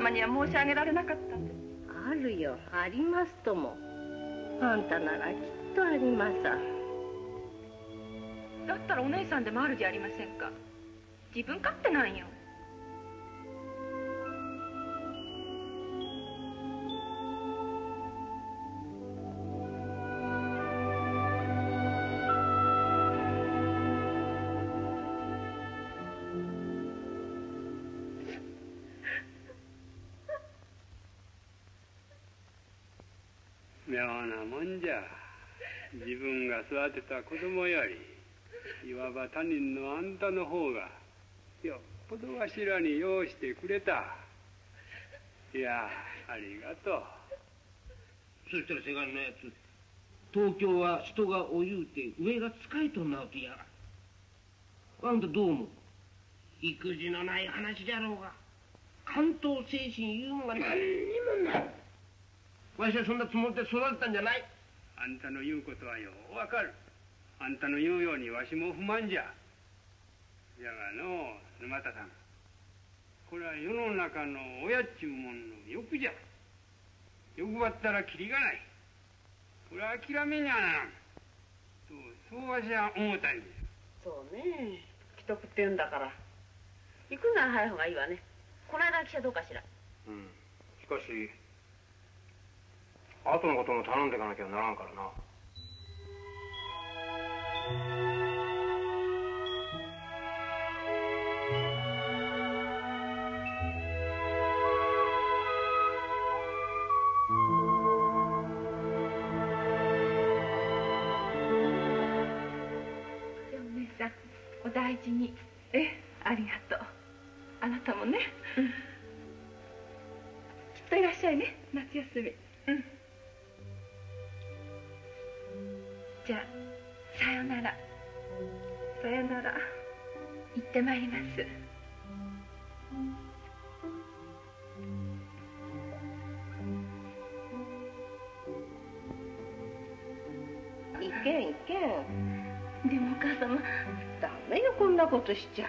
様には申し上げられなかったんです。あるよ。ありますとも。あんたならきっとあります。だったらお姉さんでもあるじゃありませんか。自分勝手なんよ妙なもんじゃ。自分が育てた子供よりいわば他人のあんたの方がよっぽどわしらに用してくれた。いやありがとう。そしたらせがれのやつ。東京は人がお言うて上が使いとんなわけや。あんたどう思う？育児のない話じゃろうが。関東精神言うんが何にもない。わしはそんなつもりで育てたんじゃない。あんたの言うことはようわかる。あんたの言うようにわしも不満じゃ。じゃがのう沼田さん。これは世の中の親っちゅうもんの欲じゃ。欲張ったらキリがない。これは諦めにゃならん。とそうわしは思うたんですそうね。既得って言うんだから。行くなら早い方がいいわね。この間の記者どうかしら。うん。しかし後のことも頼んでいかなきゃならんからな。じゃあお姉さんお大事に。え？ありがとう。あなたもね、きっといらっしゃいね。夏休み。うんじゃあさよなら。さよなら。行ってまいります。いけんいけん。でもお母様。ダメよこんなことしちゃ。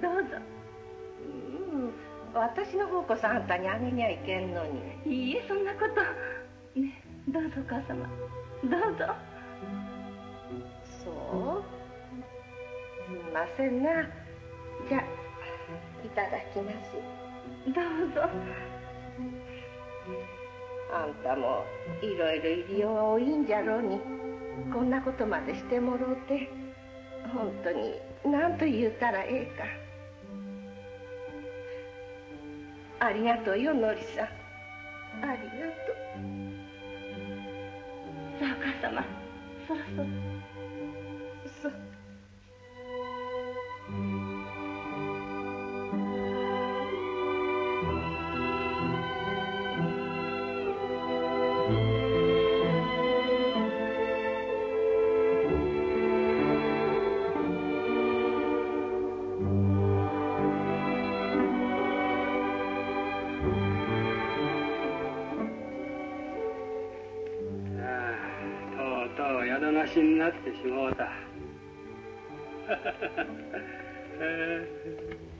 どうぞ。うん。私の方こそあんたにあげにゃいけんのに。いいえそんなこと。ねどうぞお母様。どうぞそう。すみませんな。じゃいただきます。どうぞ。あんたもいろいろ入りようが多いんじゃろうに。こんなことまでしてもろうて。本当に何と言うたらええか。ありがとうよのりさん。ありがとさあお母様呵 呵は宿なしになってしまうた。